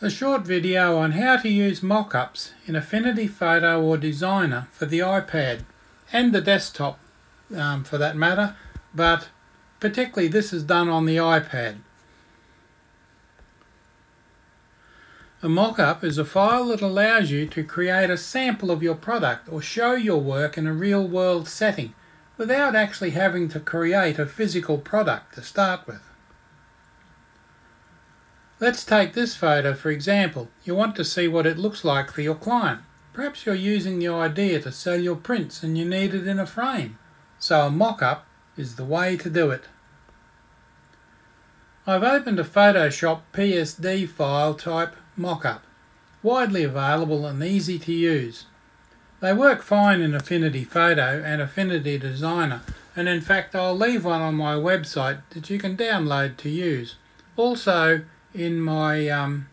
A short video on how to use mock-ups in Affinity Photo or Designer for the iPad and the desktop um, for that matter, but particularly this is done on the iPad. A mock-up is a file that allows you to create a sample of your product or show your work in a real-world setting without actually having to create a physical product to start with. Let's take this photo for example. You want to see what it looks like for your client. Perhaps you're using the idea to sell your prints and you need it in a frame. So a mock-up is the way to do it. I've opened a Photoshop PSD file type mock-up, widely available and easy to use. They work fine in Affinity Photo and Affinity Designer and in fact I'll leave one on my website that you can download to use. Also in my um,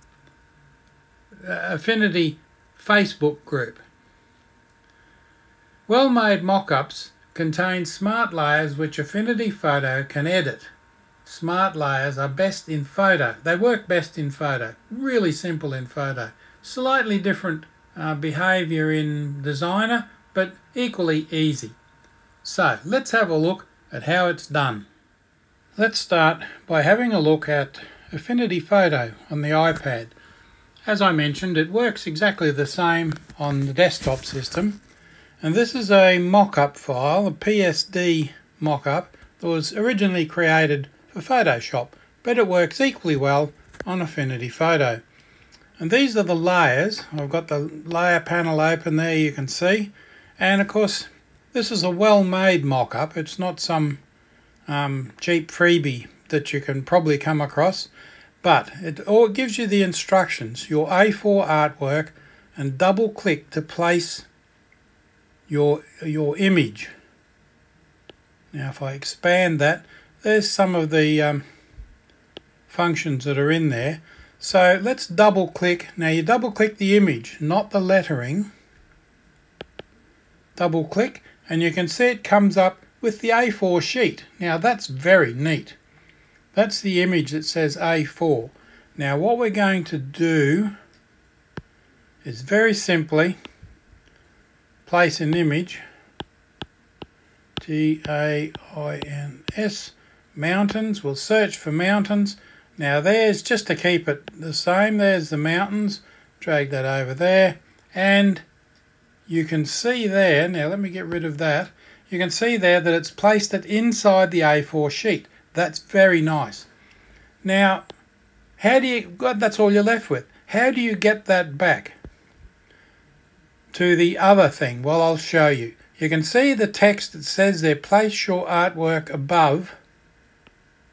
Affinity Facebook group. Well-made mock-ups contain smart layers which Affinity Photo can edit. Smart layers are best in photo. They work best in photo. Really simple in photo. Slightly different uh, behavior in Designer, but equally easy. So let's have a look at how it's done. Let's start by having a look at Affinity Photo on the iPad. As I mentioned, it works exactly the same on the desktop system. And this is a mock-up file, a PSD mock-up, that was originally created for Photoshop, but it works equally well on Affinity Photo. And these are the layers. I've got the layer panel open there, you can see. And of course, this is a well-made mock-up. It's not some um, cheap freebie that you can probably come across. But it all gives you the instructions, your A4 artwork, and double click to place your, your image. Now if I expand that, there's some of the um, functions that are in there. So let's double click. Now you double click the image, not the lettering. Double click and you can see it comes up with the A4 sheet. Now that's very neat. That's the image that says A4. Now what we're going to do is very simply place an image T-A-I-N-S mountains. We'll search for mountains. Now there's just to keep it the same there's the mountains. Drag that over there. And you can see there now let me get rid of that. You can see there that it's placed it inside the A4 sheet that's very nice. Now, how do you, God, that's all you're left with. How do you get that back to the other thing? Well, I'll show you. You can see the text that says there, place your artwork above.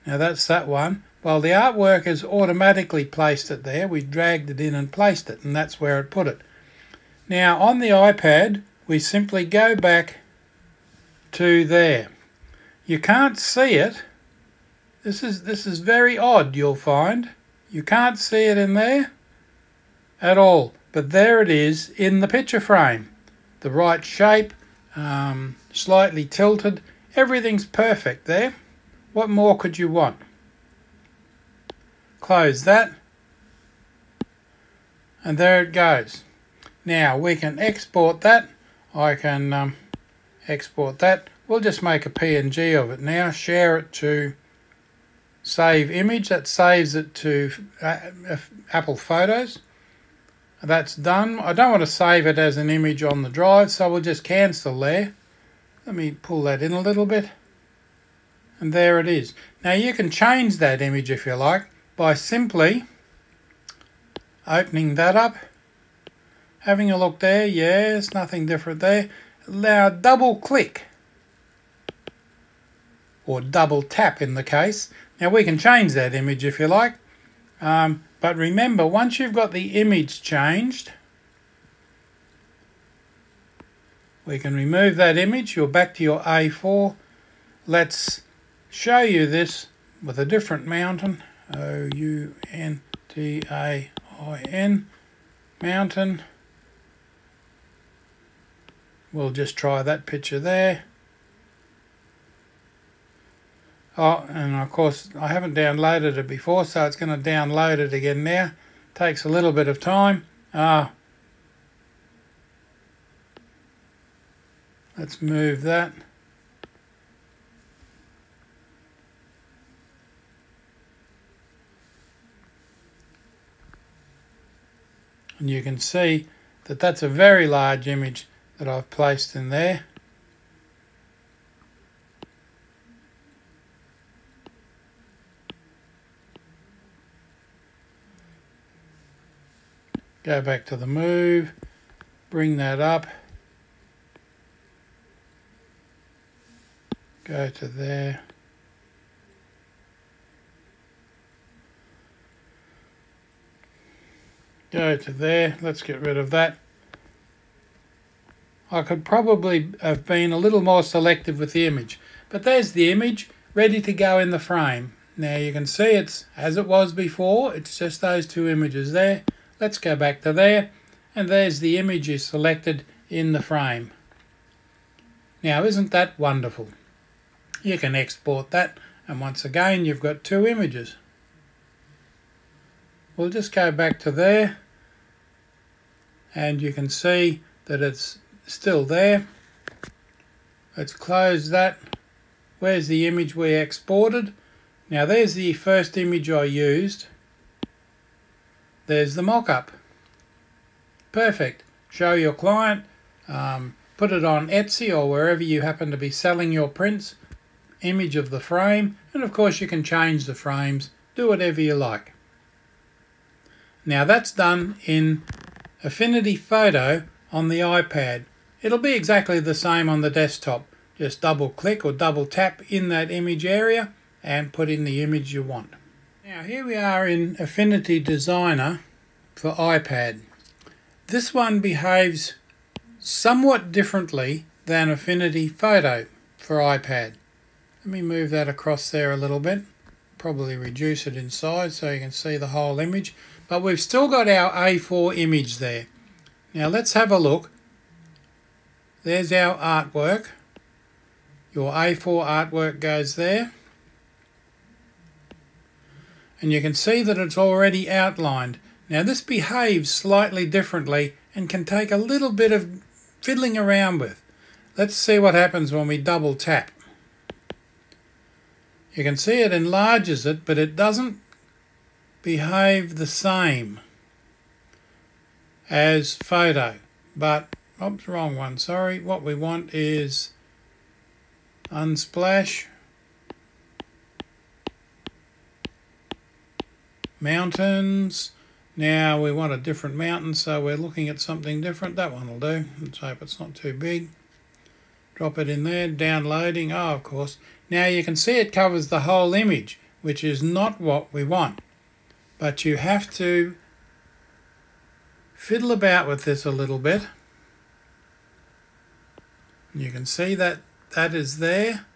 Now that's that one. Well, the artwork has automatically placed it there. We dragged it in and placed it, and that's where it put it. Now, on the iPad, we simply go back to there. You can't see it this is this is very odd, you'll find. You can't see it in there at all, but there it is in the picture frame. The right shape, um, slightly tilted, everything's perfect there. What more could you want? Close that, and there it goes. Now we can export that. I can um, export that. We'll just make a PNG of it now, share it to save image, that saves it to uh, Apple Photos. That's done. I don't want to save it as an image on the drive, so we'll just cancel there. Let me pull that in a little bit. And there it is. Now you can change that image if you like by simply opening that up, having a look there, yes, nothing different there. Now double click or double tap in the case now we can change that image if you like, um, but remember once you've got the image changed, we can remove that image, you're back to your A4. Let's show you this with a different mountain, O-U-N-T-A-I-N, mountain. We'll just try that picture there. Oh, and of course I haven't downloaded it before, so it's going to download it again now. Takes a little bit of time. Ah, let's move that. And you can see that that's a very large image that I've placed in there. Go back to the move, bring that up, go to there. Go to there, let's get rid of that. I could probably have been a little more selective with the image, but there's the image ready to go in the frame. Now you can see it's as it was before, it's just those two images there. Let's go back to there and there's the image you selected in the frame. Now isn't that wonderful? You can export that and once again you've got two images. We'll just go back to there and you can see that it's still there. Let's close that. Where's the image we exported? Now there's the first image I used there's the mock-up. Perfect. Show your client, um, put it on Etsy or wherever you happen to be selling your prints, image of the frame, and of course you can change the frames, do whatever you like. Now that's done in Affinity Photo on the iPad. It'll be exactly the same on the desktop. Just double click or double tap in that image area and put in the image you want. Now here we are in Affinity Designer for iPad. This one behaves somewhat differently than Affinity Photo for iPad. Let me move that across there a little bit. Probably reduce it in size so you can see the whole image. But we've still got our A4 image there. Now let's have a look. There's our artwork. Your A4 artwork goes there and you can see that it's already outlined. Now this behaves slightly differently and can take a little bit of fiddling around with. Let's see what happens when we double tap. You can see it enlarges it, but it doesn't behave the same as photo. But, oops, wrong one, sorry. What we want is unsplash mountains. Now we want a different mountain, so we're looking at something different. That one will do. Let's hope it's not too big. Drop it in there, downloading. Oh, of course. Now you can see it covers the whole image, which is not what we want. But you have to fiddle about with this a little bit. You can see that that is there.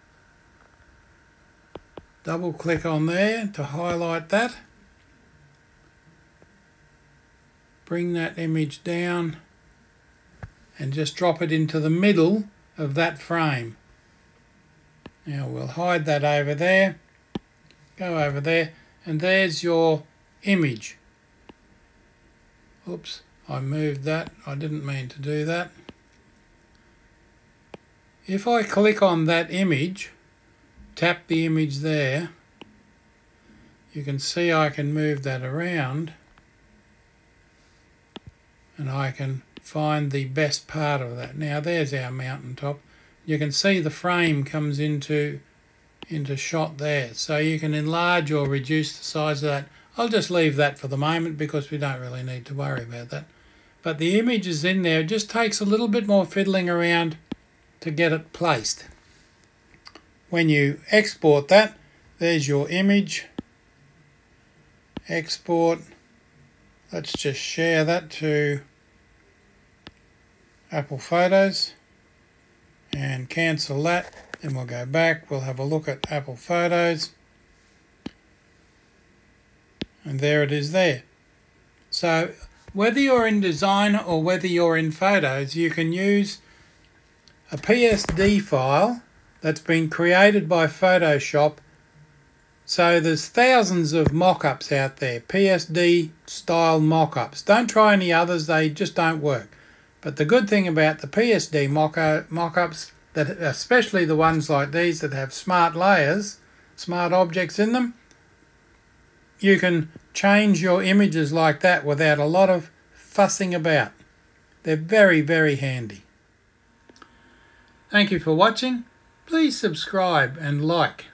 Double click on there to highlight that. Bring that image down and just drop it into the middle of that frame. Now we'll hide that over there, go over there, and there's your image. Oops, I moved that. I didn't mean to do that. If I click on that image, tap the image there, you can see I can move that around and I can find the best part of that. Now there's our mountaintop. You can see the frame comes into into shot there. So you can enlarge or reduce the size of that. I'll just leave that for the moment because we don't really need to worry about that. But the image is in there. It just takes a little bit more fiddling around to get it placed. When you export that, there's your image. Export. Let's just share that to Apple Photos and cancel that. Then we'll go back. We'll have a look at Apple Photos. And there it is there. So whether you're in design or whether you're in Photos, you can use a PSD file that's been created by Photoshop So there's thousands of mock-ups out there, PSD style mock-ups. Don't try any others, they just don't work. But the good thing about the PSD mock-ups, that especially the ones like these that have smart layers, smart objects in them, you can change your images like that without a lot of fussing about. They're very, very handy. Thank you for watching. Please subscribe and like.